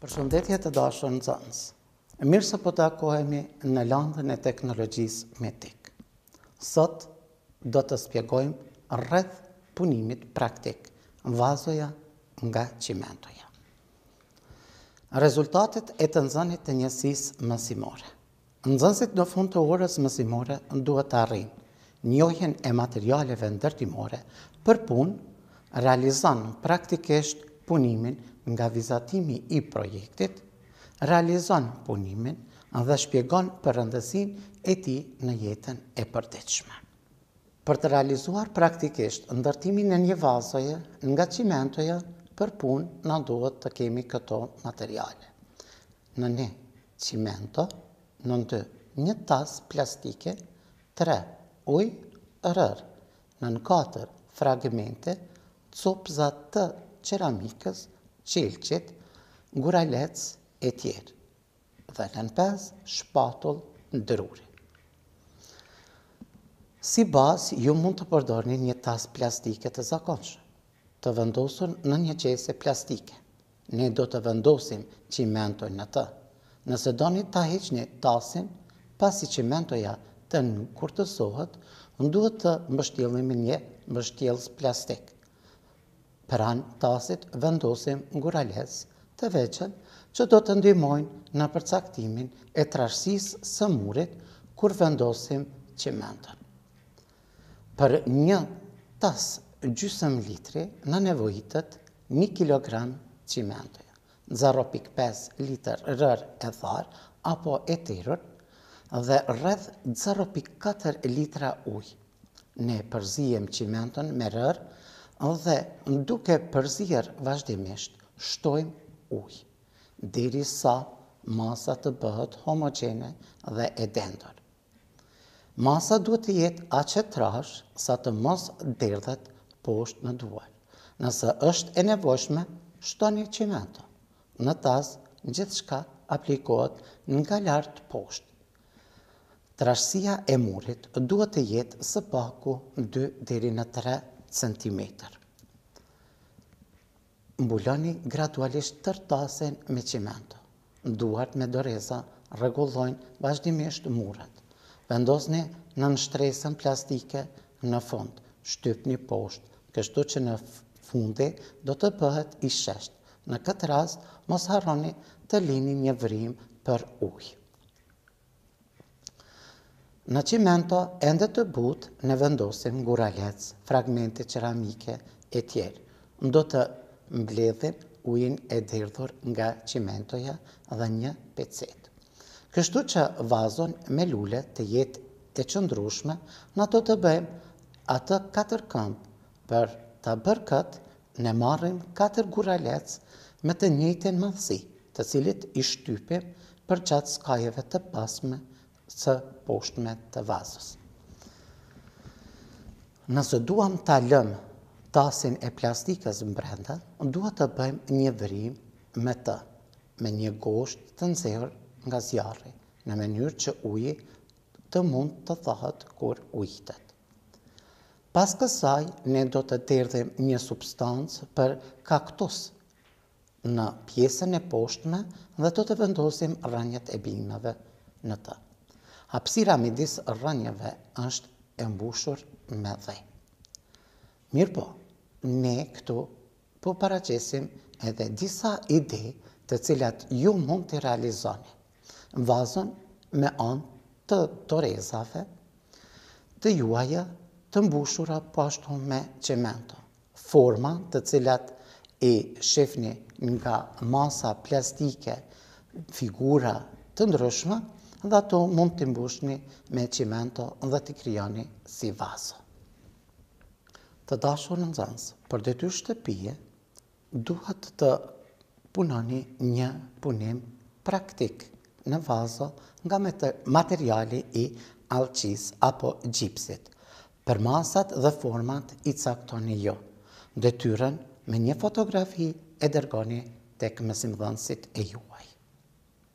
Përshëndetje të dashur nxënës. Mirë se po takohemi në lëndën e teknologjisë me TIK. Sot do të spjegojmë rreth punimit praktik, vazoja nga çimentoja. Rezultatet e të nxënit të njësisë mësimore. Nxënësit në fund të orës mësimore duhet të arrijnë njohjen e materialeve ndërtimore për punë, realizon praktikisht punimin nga vizatimi i projektit, realizon punimin dhe shpjegon për rëndësinë e tij në jetën e përditshme. Për të realizuar praktikisht ndërtimin e një vazoje nga çimentoja për punë na duhet të kemi këto materiale, Nën një, çimento, nën dy, një tas plastike, tre, ujë, rërë, nën katër, fragmente, copëza të qeramikës, qelqit, guralec etj. Dhe nën pesë, shpatull druri. Si bazë, ju mund të përdorni një tas plastike të zakonshme. Të vendosur në një qese plastike. Ne do të vendosim çimenton në të. Nëse doni ta hiqni tasin, pasi çimentoja të ngurtësohet, duhet të mbështjellim me një mbështjellës plastik. Pranë tasit vendosim guralecë të veçantë që do të ndihmojnë në përcaktimin e trashësisë së murit kur vendosim çimenton. Për një tas gjysëm litri na nevojitet një kilogram çimento, zero pikë pesë litër rërë e tharë apo e terur dhe rreth zero pikë katër litra ujë. Ne përziejmë çimenton me rërë dhe duke përzier vazhdimisht shtojmë ujë derisa masa të bëhet homogjene dhe e dendur. Masa duhet të jetë aq e trashë sa të mos derdhet poshtë në duar. Nëse është e nevojshme, shtoni çimento. Në tas, gjithçka aplikohet nga lart poshtë. Trashësia e murit duhet të jetë së paku dy deri në tre centimetër. Mbuloni gradualisht tërë tasin me çimento. Duart me doreza rregullojnë vazhdimisht muret. Vendosni nënshtresën plastike në fund, shtypni poshtë, kështu që fundi do të bëhet i sheshtë. Në këtë rast mos harroni të lini një vrimë për ujë. Në çimento ende të butë ne vendosim guralecë, fragmente qeramike etj. Do të mbledhim ujin e derdhur nga çimentoja me një pecetë. Kështu që vazoja me lule të jetë e qëndrueshme ne do të bëjmë atë katërkëmbë Për ta bërë këtë, ne marrim katër guralecë me të njëjtën madhësi, të cilët i shtypim përgjatë skajeve të pjesës së poshtme të vazos. Nëse duam ta lëmë tasin e plastikës brenda, duhet të bëjmë një vrimë në të me një gozhdë të nxehur nga zjarri, në mënyrë që uji të mund të thahet kur ujitet. Pas kësaj ne do të derdhim një substancë për kaktus në pjesën e poshtme dhe do të vendosim rrënjët e bimëve në të. Hapësira midis rrënjëve është e mbushur me dhe. Mirëpo, ne këtu po paraqesim edhe disa ide të cilat ju mund t'i realizoni. Vazon me anë të torezave të juaja të mbushura po ashtu me çimento. Forma të cilat i shifni nga masa plastike figura të ndryshme dhe ato mund t'i mbushni me çimento dhe t'i krijoni si vazo. Të dashur nxënës, për detyrë shtëpie duhet të punoni një punim praktik një vazo nga materiali i allçisë apo gjipsit. Përmasat dhe formën i caktoni ju. Detyrën me një fotografi e dërgoni tek mësimdhënësit e juaj.